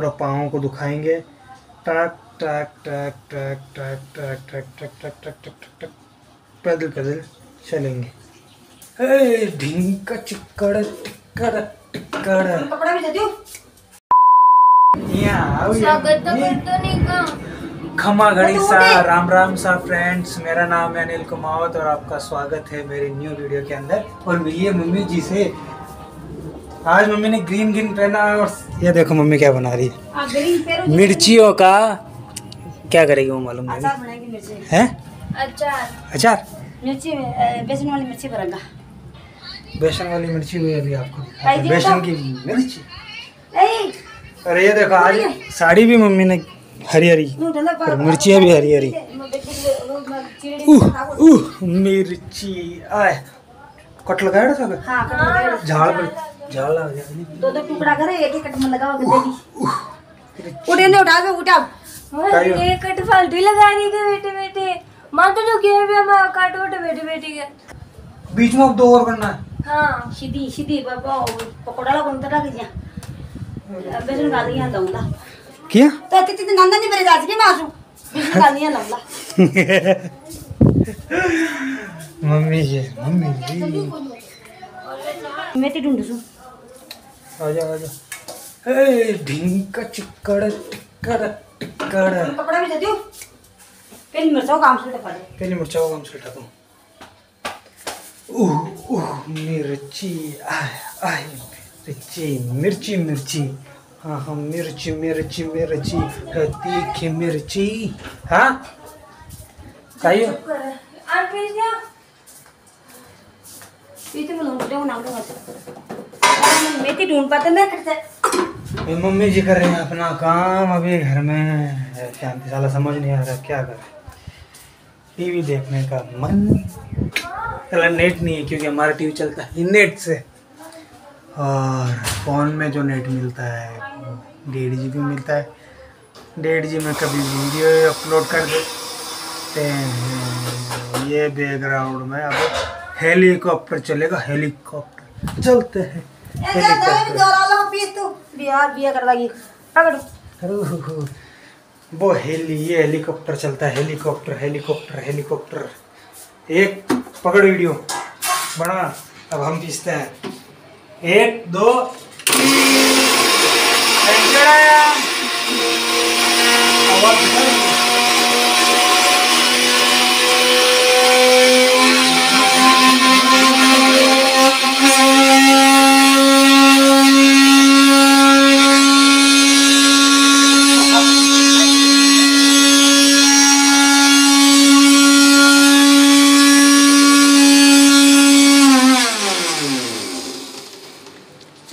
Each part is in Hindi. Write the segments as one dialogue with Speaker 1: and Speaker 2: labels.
Speaker 1: थोड़ा पाँव को दुखाएँगे टक टक टक टक टक टक टक टक टक टक टक टक टक पैदल पैदल चलेंगे ढिंका चिक्कड़ टिक्कड़ टिक्कड़
Speaker 2: हूँ
Speaker 3: तो
Speaker 1: खमा घड़ी
Speaker 2: तो
Speaker 1: सा राम राम सा फ्रेंड्स मेरा नाम है अनिल कुमावत और आपका स्वागत है मेरी न्यू वीडियो के अंदर और मिलिए मम्मी जी से आज मम्मी ने ग्रीन ग्रीन पहना है और ये देखो मम्मी क्या बना रही है।
Speaker 2: पेरू
Speaker 1: मिर्चियों का क्या करेगी वो मालूम नहीं।
Speaker 2: अचार
Speaker 1: है?
Speaker 3: अचार।
Speaker 1: अचार?
Speaker 2: मिर्ची बेसन वाली मिर्ची भरेगा।
Speaker 1: बेसन वाली मिर्ची हुई अभी आपको। बेसन। की मिर्ची? अरे ये देखो आज साड़ी भी मम्मी ने हरी हरी और मिर्चियाँ भी हरी हरी मिर्ची आए। कट लगाया था?
Speaker 2: हाँ
Speaker 1: झाड़ पर। झाड़ लग जाएगी
Speaker 2: दो दो टुकड़ा करे एक एक कट में लगाओ गंदगी
Speaker 1: मिर्ची।
Speaker 2: उठे नहीं उठा के उठा?
Speaker 3: ये कट फालतू लगा रही है बैठे बैठे माँ तो जो किए भी हम काट वोट बैठे बैठे के।
Speaker 1: बीच में अब दो और करना है।
Speaker 3: हाँ
Speaker 2: सीधी सीधी बाबा पकोड़ा ला तरह के जा बेसन डाल दिया लौंगा
Speaker 1: क्या?
Speaker 2: तो तिथे नंदा नहीं मेरे आज के मासू। बेसन डाल दिया लौंगा
Speaker 1: मम्मी जी मम्मी जी।
Speaker 2: मेथी ढूंढ सू
Speaker 1: आजा आजा। ए ढिंका चिक्कड़ टिक्कड़ टिक्कड़।
Speaker 2: कपड़ा भी देती हूँ? पहले मिर्चा काम से पड़े
Speaker 1: पहले मिर्चा को हम छिटा दूँ उह उह मिर्ची आय आय मिर्ची मिर्ची मिर्ची। हाँ हाँ मिर्ची मिर्ची मिर्ची तीखी मिर्ची। हाँ? खाइयो?
Speaker 3: और पीस दिया
Speaker 2: पीते में लौंग जाओ नाम मेथी ढूंढ पाते ना करते
Speaker 1: मम्मी जी कर रहे हैं अपना काम, अभी घर में शांति साला समझ नहीं आ रहा क्या करें। टीवी देखने का मन चला नेट नहीं है, क्योंकि हमारा टीवी चलता है नेट से। और फ़ोन में जो नेट मिलता है, डेढ़ जी मिलता है। डेढ़ जी में कभी वीडियो अपलोड कर देते हैं। ये बैकग्राउंड में अब हेलीकॉप्टर चलेगा, हेलीकॉप्टर। चलते हैं। वो हेली, ये हेलीकॉप्टर चलता है, हेलीकॉप्टर हेलीकॉप्टर हेलीकॉप्टर। एक, पकड़ वीडियो। बना, अब हम पीसते हैं। एक, दो, तीन। आवाज़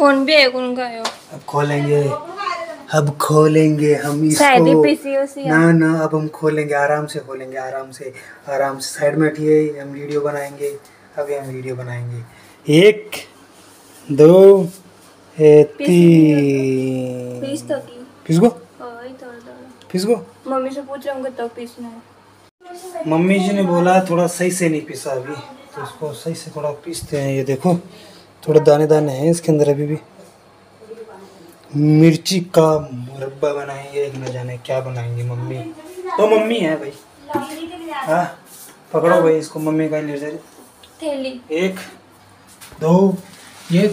Speaker 3: फ़ोन भी है उनका यो
Speaker 1: अब खोलेंगे। अब खोलेंगे हम
Speaker 3: ही
Speaker 1: इसको
Speaker 3: पीसी
Speaker 1: ना ना अब हम खोलेंगे आराम से खोलेंगे आराम से आराम से। साइड में हटिए हम वीडियो बनाएँगे। अभी हम वीडियो बनाएँगे। एक दो तीन।
Speaker 3: पीस तो की।
Speaker 1: पिसगो
Speaker 3: ओए तो तो। मम्मी से पूछ रहा तो पीसना है।
Speaker 1: मम्मी जी ने बोला थोड़ा सही से नहीं पिसा अभी। तो इसको सही से थोड़ा पीसते हैं। ये देखो। थोड़े दाने दाने हैं इसके अंदर अभी भी। मिर्ची का मुरब्बा बनाएँगे एक न जाने क्या बनाएँगे मम्मी। तो मम्मी है भाई। हाँ पकड़ो भाई इसको मम्मी का ले जा रही एक दो ये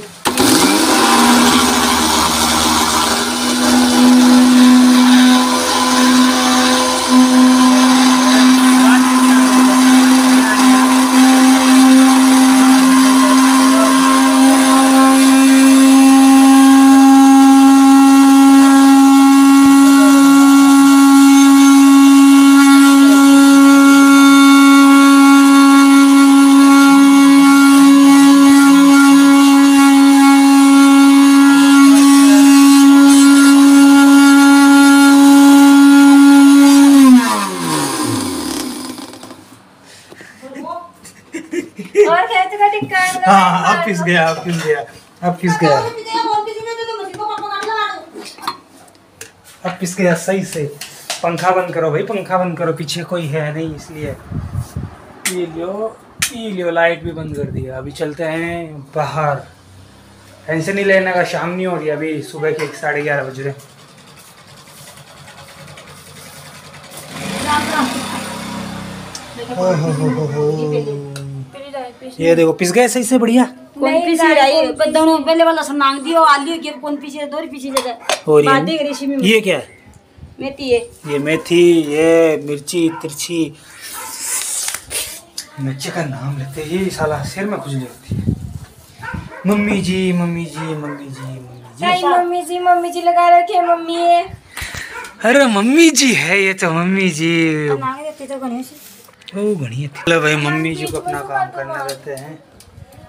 Speaker 1: अब गया अब गया अब गया। अब गया सही से। पंखा बंद करो भाई पंखा बंद करो पीछे कोई है नहीं इसलिए। ये लियो ये लियो लाइट भी बंद कर दिया। अभी चलते हैं बाहर। टेंशन नहीं लेने का शाम नहीं हो रही अभी सुबह के एक साढ़े ग्यारह बज रहे। ये देखो पिस गए सही से बढ़िया।
Speaker 2: दोनों पहले वाला सब मांग दियो आलू के दो
Speaker 1: और ये ये क्या है?
Speaker 2: मेथी है।
Speaker 1: ये मेथी ये मिर्ची तिरछी। मिर्ची का नाम लेते हैं, ये साला सिर में खुजली होती है। Mummy ji mummy ji mummy ji mummy ji.
Speaker 3: Mummy ji mummy ji लगा रखे मम्मी है।
Speaker 1: अरे मम्मी जी है ये तो मम्मी जी।
Speaker 2: मांग देते तो गणेश
Speaker 1: ओ बढ़िया चलो भाई मम्मी जी को अपना काम करना रहते हैं।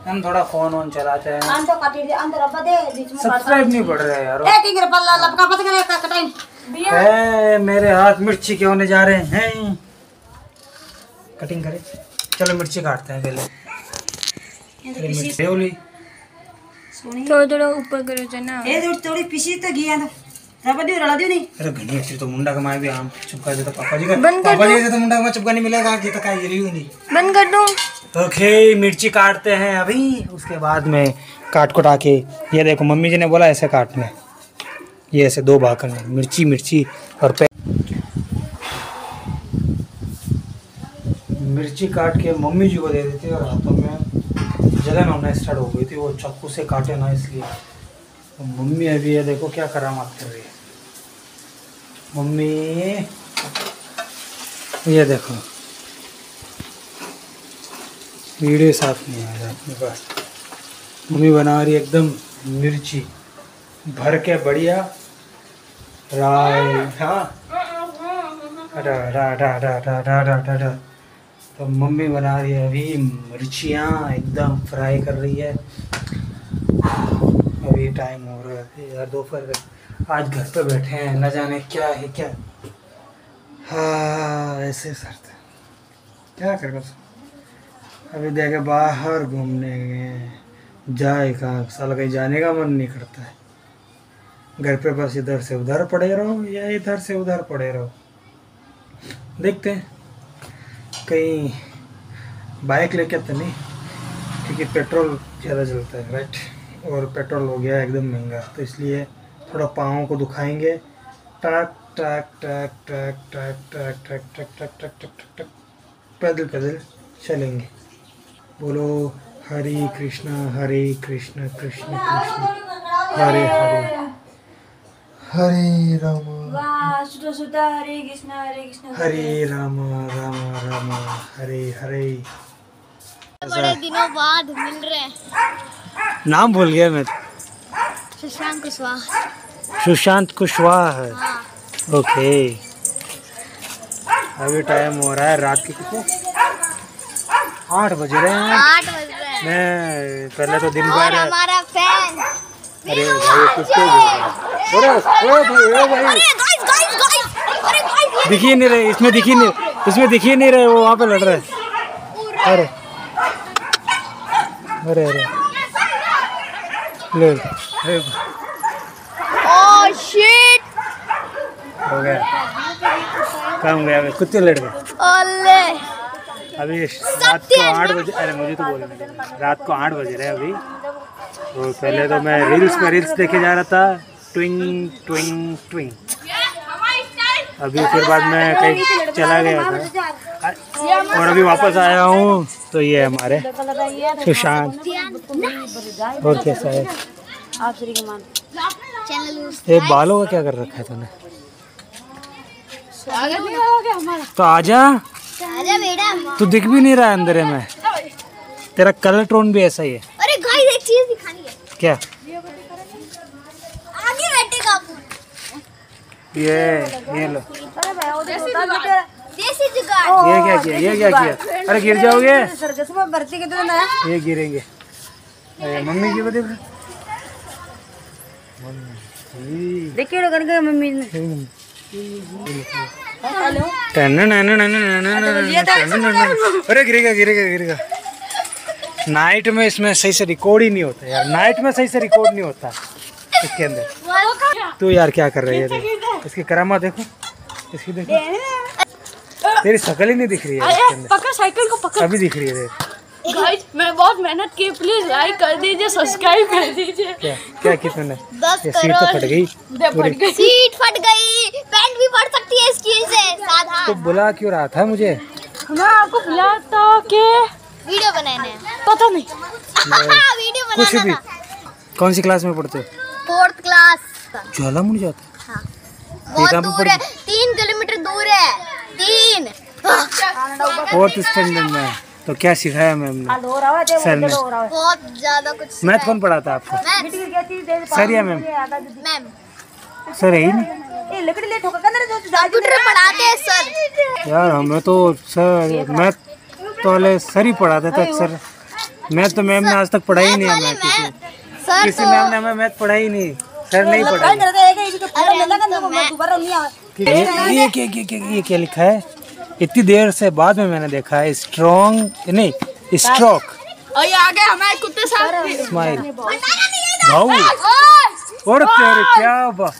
Speaker 1: हम थोड़ा फ़ोन वोन चलाते हैं।
Speaker 2: अंदर काटी दे अंदर रब्बा दे बीच में
Speaker 1: सब्सक्राइब नहीं बढ़ रहा है यार।
Speaker 2: ए किंगर पल्ला लपका पत करे कटाई।
Speaker 1: ए, मेरे हाथ मिर्ची के होने जा रहे हैं। कटिंग करें। चलो मिर्ची काटते हैं पहले। रेवली
Speaker 2: सोनी।
Speaker 3: थोड़ा थोड़ा ऊपर करो जना
Speaker 2: ए थोड़ी थोड़ी पीसी तो घी अंदर रब्बा दियो रला दियो नहीं।
Speaker 1: अरे घनी अच्छी तो मुंडा कमाए भी आम। चुपका देता पापा जी का पापा जी से तो मुंडा कमा चुपका नहीं मिलेगा ये तो काय गिरी हुई
Speaker 3: बंद कर दूँ।
Speaker 1: ओके, मिर्ची काटते हैं अभी। उसके बाद में काट कुटा के, ये देखो, मम्मी जी ने बोला ऐसे काटना। ये ऐसे दो भाग करना मिर्ची मिर्ची और पे मिर्ची काट के मम्मी जी को दे देती और हाथों में जलन होना स्टार्ट हो गई थी, वो चाकू से काटे ना इसलिए। तो मम्मी अभी ये देखो क्या करामात कर रही है। मम्मी, ये देखो। वीडियो साफ़ नहीं आ रहा अपने पास। मम्मी बना रही एकदम मिर्ची। भर के बढ़िया। राय। तो मम्मी बना रही है अभी मिर्चियाँ एकदम फ्राई कर रही है। अभी टाइम हो रहा है यार दोपहर आज घर पे बैठे हैं, न जाने क्या है क्या। हाँ ऐसे सरते क्या कर अभी देखे बाहर घूमने गए जाए कहाँ साल कहीं जाने का मन नहीं करता है घर पे बस इधर से उधर पड़े रहो या इधर से उधर पड़े रहो देखते हैं कहीं बाइक लेके तो नहीं क्योंकि पेट्रोल ज़्यादा चलता है राइट और पेट्रोल हो गया एकदम महँगा तो इसलिए थोड़ा पाँव को दुखाएँगे टक टक टक टक टक टक टक टक टक टक टक टक पैदल पैदल चलेंगे बोलो हरे कृष्णा हरे कृष्ण कृष्ण कृष्ण हरे हरे। हरे राम।
Speaker 3: हरे कृष्ण हरे कृष्ण
Speaker 1: हरे राम राम राम हरे हरे।
Speaker 4: बड़े दिनों बाद मिल रहे हैं।
Speaker 1: नाम भूल गया मैं।
Speaker 4: सुशांत कुशवाहा।
Speaker 1: सुशांत कुशवाहा हाँ। ओके। अभी टाइम हो रहा है रात के कितने? आठ बज रहे हैं।
Speaker 4: आठ बज रहे हैं।
Speaker 1: मैं पहले तो दिन भर
Speaker 4: हमारा फ़ैन
Speaker 1: अरे भाई कुत्ते अरे ओ भाई ओ भाई।
Speaker 4: अरे गाइस गाइस गाइस अरे गाइस
Speaker 1: दिख ही नहीं रहे इसमें दिख ही नहीं इसमें दिख ही नहीं रहे वो वहाँ पे लड़ रहे अरे। अरे अरे। ले।
Speaker 4: ओह शिट
Speaker 1: हो गया। काम गया कुत्ते लड़ गए। अभी रात को आठ बजे अरे मुझे तो बोलने रात को आठ बजे रहे अभी। तो पहले तो मैं रील्स पे रील्स देखे जा रहा था। ट्विंग ट्विंग ट्विंग अभी फिर बाद में कहीं चला गया था। और अभी वापस आया हूँ तो ये हमारे सुशांत। और कैसा है? ये बालों का क्या कर रखा है तूने? तो आजा। तू दिख भी नहीं रहा है अंधेरे में। तेरा कलर टोन भी ऐसा ही है।
Speaker 4: अरे गाइस एक चीज़ दिखानी है।
Speaker 1: क्या?
Speaker 4: आगे बैठेगा
Speaker 1: ये ये लो।
Speaker 4: देसी जुगाड़।
Speaker 1: ये क्या किया ये क्या किया? अरे गिर जाओगे?
Speaker 2: सर्कस में भर्ती के तो ना
Speaker 1: ये गिरेंगे। अरे मम्मी की बता
Speaker 2: देखिए करके मम्मी ने।
Speaker 1: अरे गिरेगा गिरेगा गिरेगा। नाइट में इसमें सही से रिकॉर्ड ही नहीं होता यार। नाइट में सही से रिकॉर्ड नहीं होता इसके अंदर। तू यार क्या कर रही है? इसकी करामा देखो। इसकी देखो। तेरी शकल ही नहीं दिख रही है इसके अंदर।
Speaker 3: पकड़ साइकिल को पकड़।
Speaker 1: अभी दिख रही है
Speaker 3: गाइस मैं बहुत मेहनत की प्लीज़ लाइक कर दीजिए सब्सक्राइब कर दीजिए।
Speaker 1: क्या क्या कितने ये सीट तो फट गई।
Speaker 3: गई।
Speaker 4: सीट फट गई। पैंट भी फट सकती है इसकी से साथ
Speaker 1: तो बुला क्यों रहा था मुझे?
Speaker 3: मैं आपको बुलाया था कि
Speaker 4: वीडियो बनाने
Speaker 3: पता नहीं।
Speaker 4: वीडियो
Speaker 1: कुछ
Speaker 4: बनाना
Speaker 1: भी।
Speaker 4: था।
Speaker 1: कौन सी क्लास में पढ़ते हो?
Speaker 4: फोर्थ क्लास का
Speaker 1: ज्वालामुखी जाते
Speaker 4: हाँ। बहुत दूर है। तीन किलोमीटर दूर है। तीन।
Speaker 1: फोर्थ स्टैंडर्ड में। तो क्या सिखाया मैम ने?
Speaker 2: हो है
Speaker 1: सर ने।
Speaker 4: बहुत ज़्यादा कुछ
Speaker 1: मैथ कौन पढ़ाता है आपको?
Speaker 4: मैम।
Speaker 1: सर या मैम।
Speaker 4: मैम।
Speaker 1: सर है ही नहीं।
Speaker 2: ठोका कर जो
Speaker 4: कंप्यूटर पढ़ाते सर।
Speaker 1: यार हमें तो सर मैथ तो वाले सर ही पढ़ाते थे अक्सर। मैथ तो मैम ने आज तक पढ़ा ही नहीं हमें किसी किसी
Speaker 4: तो
Speaker 1: मैम ने हमें मैथ पढ़ाई नहीं। सर नहीं पढ़ा ये ये क्या क्या क्या ये क्या लिखा है? इतनी देर से बाद में मैंने देखा है स्ट्रॉन्ग नहीं स्ट्रोक
Speaker 3: और ये आगे हमारे कुत्ते साथ
Speaker 1: स्माइल भाऊ। और तेरे क्या बा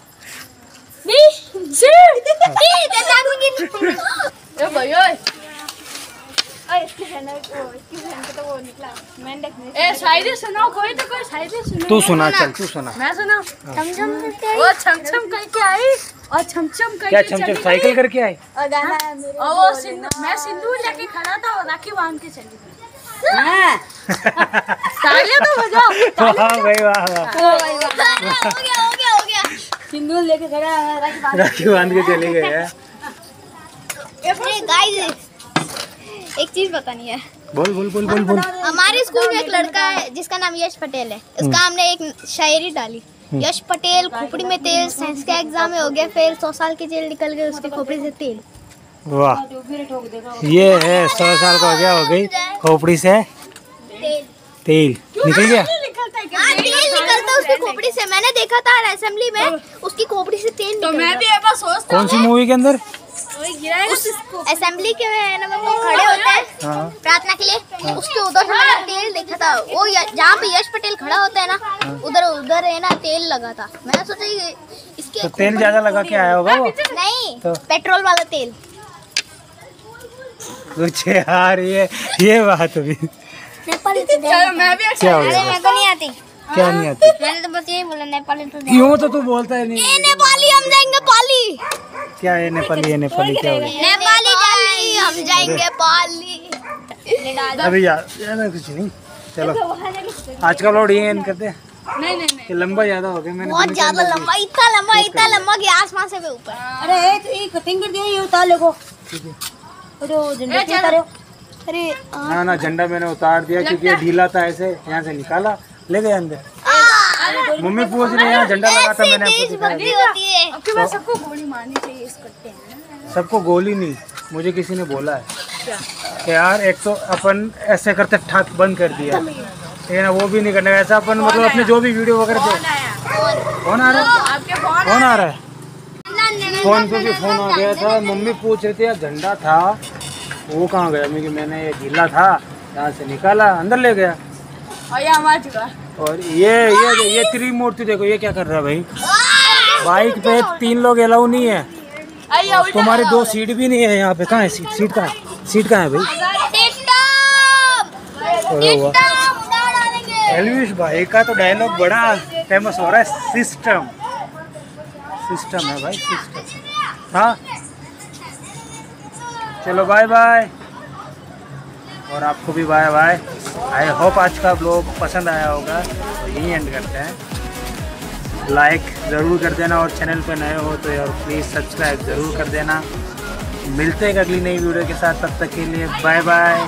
Speaker 3: ए भाई ओए। ए शायरी सुनाओ कोई तो कोई? शायरी सुनाओ
Speaker 1: तू सुना चल तू सुना।
Speaker 3: मैं सुनाऊं वो छम छम करके आई? और करके
Speaker 1: क्या छमछम साइकिल करके आए
Speaker 3: और वो सिंदूर मैं सिंदूर लेके खड़ा था और राखी बाँध के चली गई। तालियाँ तो बजाओ।
Speaker 1: वाह भाई वाह वाह।
Speaker 4: हो। गया हो गया हो गया।
Speaker 2: सिंदूर लेके खड़ा है राखी बाँध
Speaker 1: के चले गए हैं।
Speaker 4: अरे गाइस एक चीज़ बतानी है।
Speaker 1: बोल बोल बोल बोल बोल।
Speaker 4: हमारे स्कूल में एक लड़का है जिसका नाम यश पटेल है। उसका हमने एक शायरी डाली। यश पटेल खोपड़ी में तेल साइंस का एग्ज़ाम में हो गया फिर सौ साल की जेल निकल गई उसकी खोपड़ी से तेल।
Speaker 1: वाह। ये है सौ साल का हो गया हो गई खोपड़ी से
Speaker 4: तेल।
Speaker 1: तेल। निकल गया?
Speaker 4: हाँ तेल निकलता उसकी खोपड़ी से। मैंने देखा था असेंबली में उसकी खोपड़ी से तेल
Speaker 3: तो मैं भी सोचता
Speaker 1: कौन सी मूवी के अंदर?
Speaker 4: असेंबली के में ना वो खड़े होते हैं।
Speaker 1: हाँ
Speaker 4: प्रार्थना के लिए। उसके उधर से तेल देखा था। वो जहाँ पे यश पटेल खड़ा होता है ना उधर उधर है ना तेल लगा था। मैंने सोचा इसके
Speaker 1: तो तेल ज़्यादा लगा के आया होगा वो?
Speaker 4: नहीं
Speaker 1: तो?
Speaker 4: पेट्रोल वाला तेल।
Speaker 1: कुछ यार ये ये बात अभी
Speaker 3: चलो मैं भी
Speaker 1: क्या हो
Speaker 4: अरे
Speaker 1: गया
Speaker 4: मेरे नहीं आती।
Speaker 1: क्या नहीं आती?
Speaker 4: मैंने तो बस यही बोला नेपाली तो
Speaker 1: क्यों तो तू बोलता है
Speaker 4: ये
Speaker 1: नहीं
Speaker 4: नेपाली हम जाएँगे पाली।
Speaker 1: क्या है नेपाली ये नेपाली क्या हो
Speaker 4: नेपाली जाली हम जाएँगे पाली।
Speaker 1: अभी यार यार कुछ नहीं। चलो। आज का लोड ये एंड करते हैं।
Speaker 3: नहीं नहीं नहीं।
Speaker 1: लंबा ज़्यादा हो गया मैंने
Speaker 4: बहुत ज़्यादा लंबा इतना लंबा इतना लंबा कि आसमान से भी ऊपर।
Speaker 2: अरे ए, तो ये कटिंग कर दिया ये उतार ले को अरे वो झंडे क्यों उतारे हो?
Speaker 4: अरे
Speaker 1: ना ना झंडा मैंने उतार दिया क्योंकि ये ढीला था ऐसे यहाँ से निकाला। ले गए अंदर। मम्मी पूछ रही है झंडा लगा था मैंने आपको
Speaker 4: है
Speaker 3: सबको गोली मारनी चाहिए इस
Speaker 1: सबको गोली नहीं मुझे किसी ने बोला है। कि यार एक तो अपन ऐसे करते ठाक बंद कर दिया। लेकिन ना वो भी नहीं करना ऐसा अपन मतलब अपने जो भी वीडियो वगैरह थे कौन आ रहा है?
Speaker 3: फ़ोन
Speaker 1: कौन आ रहा है? फ़ोन पे भी फ़ोन आ गया था। मम्मी पूछ रही थी यार झंडा था वो कहाँ गया? मैंने ये ढीला था यहाँ से निकाला अंदर ले गया।
Speaker 3: और ये हमारा
Speaker 1: और ये ये ये त्रिमूर्ति देखो ये क्या कर रहा है भाई? बाइक पे तीन लोग अलाउ नहीं है। तुम्हारे दो सीट भी नहीं है यहाँ पे। कहाँ है सीट? सीट कहाँ? है सीट कहाँ है भाई? एलविश भाई का तो डायलॉग बड़ा फ़ेमस हो रहा है। सिस्टम सिस्टम है भाई सिस्टम हाँ। चलो बाय बाय और आपको भी बाय बाय आई होप आज का ब्लॉग पसंद आया होगा. तो यही एंड करते हैं. लाइक ज़रूर कर देना और चैनल पर नए हो तो यार प्लीज़ सब्सक्राइब ज़रूर कर देना. मिलते हैं अगली नई वीडियो के साथ. तब तक के लिए बाय बाय